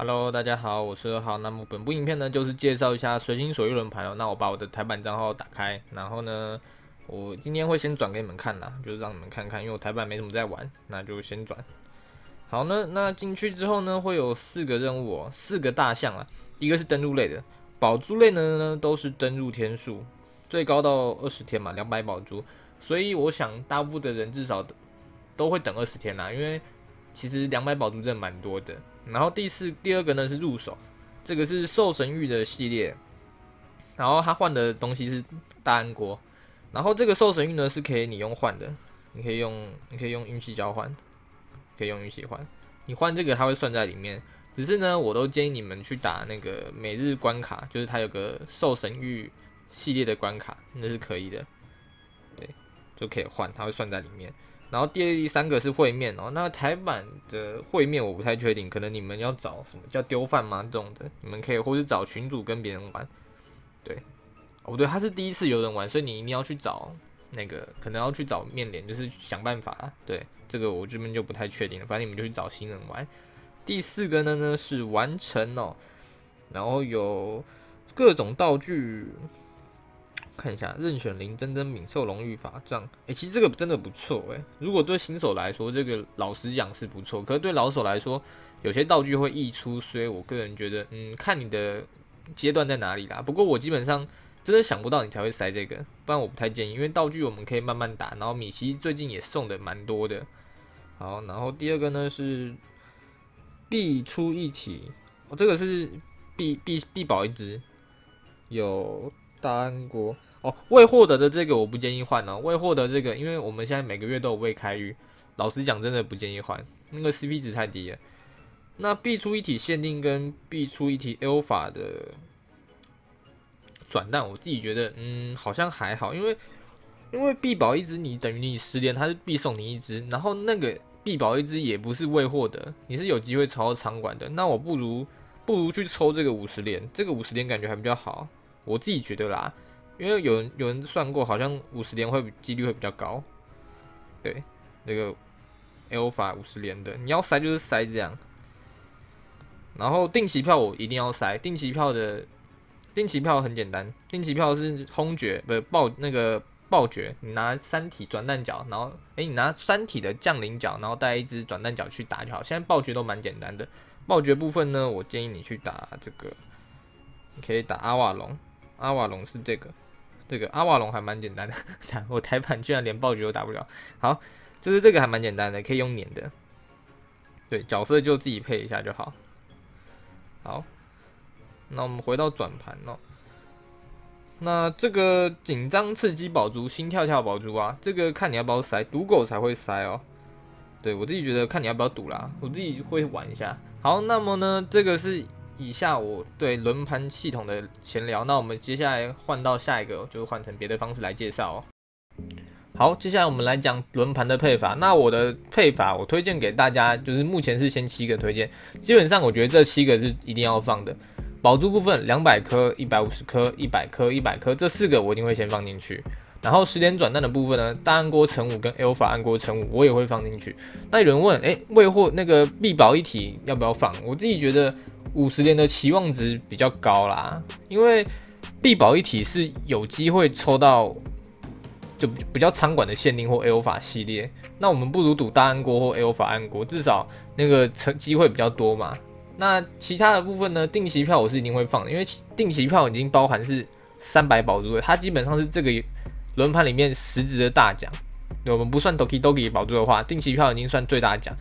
Hello，大家好，我是二号。那么本部影片呢，就是介绍一下随心所欲轮盘哦。那我把我的台版账号打开，然后呢，我今天会先转给你们看啦，就是让你们看看，因为我台版没什么在玩，那就先转。好呢，那进去之后呢，会有四个任务哦，四个大项啊。一个是登录类的，宝珠类的呢都是登录天数，最高到二十天嘛，两百宝珠。所以我想大部分的人至少都会等二十天啦，因为其实两百宝珠真的蛮多的。然后第四第二个呢是入手，这个是兽神域的系列，然后他换的东西是大安国，然后这个兽神域呢是可以你用换的，你可以用你可以用运气交换，可以用运气换，你换这个它会算在里面，只是呢我都建议你们去打那个每日关卡，就是它有个兽神域系列的关卡，那是可以的，就可以换，它会算在里面。然后第三个是会面哦，那台版的会面我不太确定，可能你们要找什么叫丢饭吗这种的，你们可以或者找群主跟别人玩，对，哦不对，他是第一次有人玩，所以你一定要去找那个，可能要去找面脸，就是想办法，对，这个我这边就不太确定了，反正你们就去找新人玩。第四个呢呢是完成哦，然后有各种道具。看一下，任选林真真敏寿荣誉法杖，诶，其实这个真的不错诶。如果对新手来说，这个老实讲是不错，可是对老手来说，有些道具会溢出，所以我个人觉得，嗯，看你的阶段在哪里啦。不过我基本上真的想不到你才会塞这个，不然我不太建议，因为道具我们可以慢慢打。然后米奇最近也送的蛮多的。好，然后第二个呢是必出一体，哦，这个是必必必保一只，有大安国。哦，未获得的这个我不建议换哦。未获得这个，因为我们现在每个月都有未开预，老实讲，真的不建议换，那个 CP 值太低了。那必出一体限定跟必出一体 Alpha 的转蛋，我自己觉得，嗯，好像还好，因为因为必保一只，你等于你十连，它是必送你一只，然后那个必保一只也不是未获得，你是有机会抽到场馆的。那我不如不如去抽这个五十连，这个五十连感觉还比较好，我自己觉得啦。因为有人有人算过，好像五十连会几率会比较高。对，那个 L 法五十连的，你要塞就是塞这样。然后定期票我一定要塞，定期票的定期票很简单，定期票是轰绝不是爆那个爆绝，你拿三体转弹角，然后诶，你拿三体的降临角，然后带一只转弹角去打就好。现在爆绝都蛮简单的，爆绝部分呢，我建议你去打这个，你可以打阿瓦隆，阿瓦隆是这个。这个阿瓦隆还蛮简单的，我台盘居然连暴菊都打不了。好，就是这个还蛮简单的，可以用碾的。对，角色就自己配一下就好。好，那我们回到转盘哦。那这个紧张刺激宝珠、心跳跳宝珠啊，这个看你要不要塞，赌狗才会塞哦。对我自己觉得看你要不要赌啦，我自己会玩一下。好，那么呢，这个是。以下我对轮盘系统的闲聊，那我们接下来换到下一个，就换成别的方式来介绍。好，接下来我们来讲轮盘的配法。那我的配法，我推荐给大家，就是目前是先七个推荐。基本上我觉得这七个是一定要放的。宝珠部分，两百颗、一百五十颗、一百颗、一百颗，这四个我一定会先放进去。然后十点转蛋的部分呢，大安锅乘五跟 Alpha 安锅乘五，我也会放进去。那有人问，哎，未获那个必保一体要不要放？我自己觉得。五十连的期望值比较高啦，因为必保一体是有机会抽到，就比较仓管的限定或 L 法系列。那我们不如赌大安国或 L 法安国，至少那个成机会比较多嘛。那其他的部分呢？定期票我是一定会放的，因为定期票已经包含是三百宝珠了，它基本上是这个轮盘里面实质的大奖。我们不算 Doki Doki 宝珠的话，定期票已经算最大奖。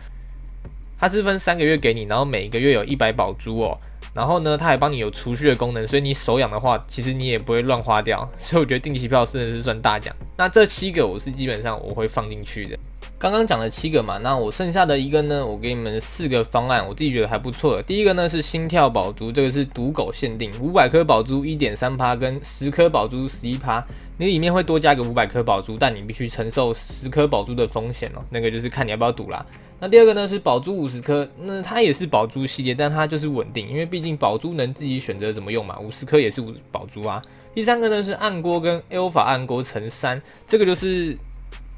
它是分三个月给你，然后每一个月有一百宝珠哦，然后呢，它还帮你有储蓄的功能，所以你手痒的话，其实你也不会乱花掉，所以我觉得定期票真的是算大奖。那这七个我是基本上我会放进去的。刚刚讲了七个嘛，那我剩下的一个呢，我给你们四个方案，我自己觉得还不错的。第一个呢是心跳宝珠，这个是赌狗限定，五百颗宝珠一点三趴，跟十颗宝珠十一趴。你里面会多加个五百颗宝珠，但你必须承受十颗宝珠的风险哦。那个就是看你要不要赌啦。那第二个呢是宝珠五十颗，那它也是宝珠系列，但它就是稳定，因为毕竟宝珠能自己选择怎么用嘛。五十颗也是五宝珠啊。第三个呢是暗锅跟 L 法暗锅乘三，这个就是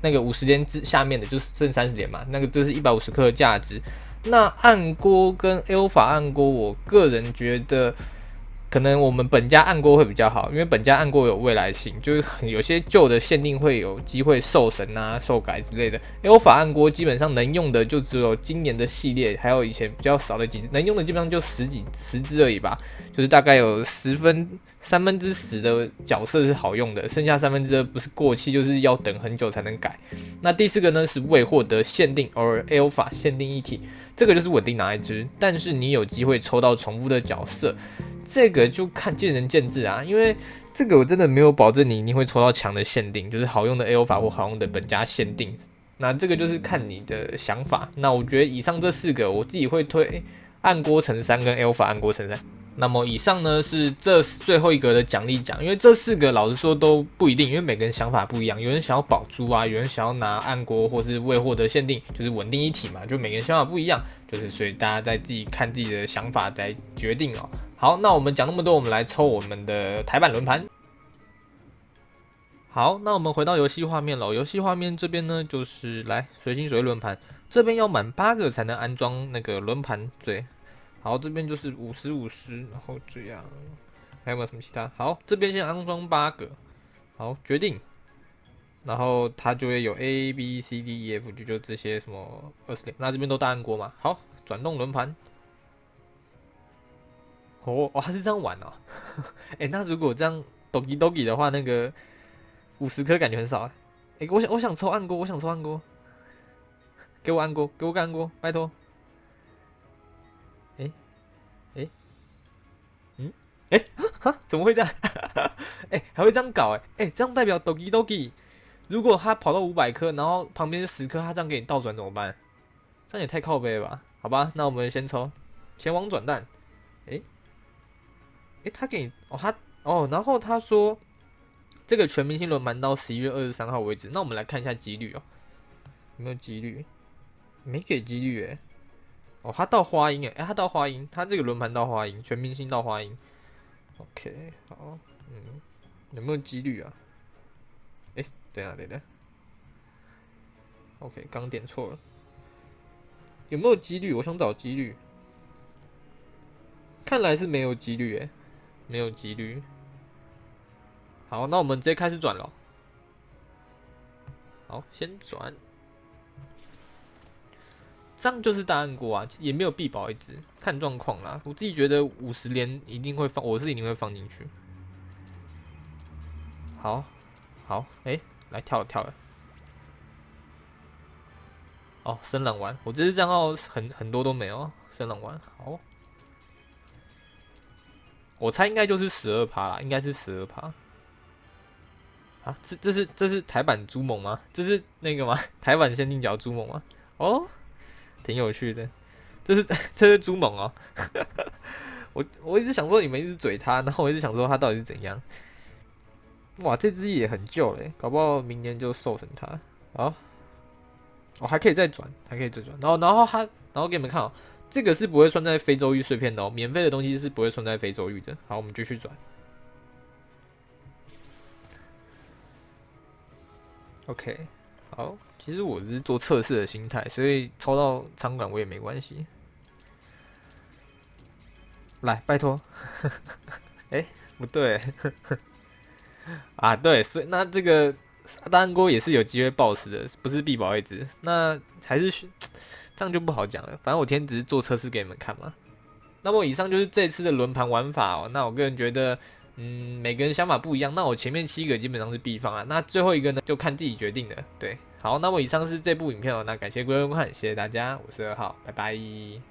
那个五十连之下面的，就是剩三十连嘛。那个就是一百五十克的价值。那暗锅跟 L 法暗锅，我个人觉得。可能我们本家按锅会比较好，因为本家按锅有未来性，就是有些旧的限定会有机会受神啊、受改之类的。L 法按锅基本上能用的就只有今年的系列，还有以前比较少的几只，能用的基本上就十几十只而已吧，就是大概有十分三分之十的角色是好用的，剩下三分之二不是过期就是要等很久才能改。那第四个呢是未获得限定而 L 法限定一体，这个就是稳定拿一只，但是你有机会抽到重复的角色。这个就看见仁见智啊，因为这个我真的没有保证你一定会抽到强的限定，就是好用的 A O 法或好用的本家限定。那这个就是看你的想法。那我觉得以上这四个，我自己会推暗锅乘三跟 A O 法暗锅乘三。那么以上呢是这最后一格的奖励奖，因为这四个老实说都不一定，因为每个人想法不一样。有人想要宝珠啊，有人想要拿暗锅，或是未获得限定，就是稳定一体嘛，就每个人想法不一样，就是所以大家在自己看自己的想法再决定哦。好，那我们讲那么多，我们来抽我们的台版轮盘。好，那我们回到游戏画面了。游戏画面这边呢，就是来随心随轮盘，这边要满八个才能安装那个轮盘对。好，这边就是五十五十，然后这样，还有没有什么其他？好，这边先安装八个。好，决定。然后它就会有 A B C D E F，就就这些什么二十点。那这边都大暗锅嘛？好，转动轮盘。哦哦，还是这样玩哦。哎，那如果这样 dogi dogi 的话，那个五十颗感觉很少哎。哎，我想我想抽暗锅，我想抽暗锅，给我暗锅，给我个暗锅，拜托。哎 哈怎么会这样？哎，还会这样搞哎哎，这样代表 dogi dogi，如果他跑到五百颗，然后旁边十颗，他这样给你倒转怎么办？这样也太靠背了吧？好吧，那我们先抽，前往转蛋。哎。诶，他给你哦，他哦，然后他说这个全明星轮盘到十一月二十三号为止。那我们来看一下几率哦，有没有几率？没给几率诶。哦，他到花音诶，诶，他到花音，他这个轮盘到花音，全明星到花音。OK，好，嗯，有没有几率啊？诶，等下，等下。OK，刚点错了。有没有几率？我想找几率。看来是没有几率诶。没有几率。好，那我们直接开始转了。好，先转。这样就是大暗锅啊，也没有必保一只，看状况啦。我自己觉得五十连一定会放，我是一定会放进去。好，好，哎，来跳了跳了。哦，深蓝丸，我这次账号很很多都没有深蓝丸。好。我猜应该就是十二趴啦，应该是十二趴。啊，这这是这是台版朱猛吗？这是那个吗？台版限定角朱猛吗？哦，挺有趣的。这是 这是猪猛哦。我我一直想说你们一直嘴他，然后我一直想说他到底是怎样。哇，这只也很旧嘞，搞不好明年就瘦成他。好，我还可以再转，还可以再转。然后然后他，然后给你们看哦。这个是不会算在非洲玉碎片的哦，免费的东西是不会算在非洲玉的。好，我们继续转。OK，好，其实我是做测试的心态，所以抽到场馆我也没关系。来，拜托。哎，不对。啊，对，所以那这个单锅也是有机会爆死的，不是必保一只。那还是。这样就不好讲了，反正我今天只是做测试给你们看嘛。那么以上就是这次的轮盘玩法哦。那我个人觉得，嗯，每个人想法不一样。那我前面七个基本上是必放啊，那最后一个呢就看自己决定的。对，好，那么以上是这部影片哦。那感谢各位观看，谢谢大家，我是二号，拜拜。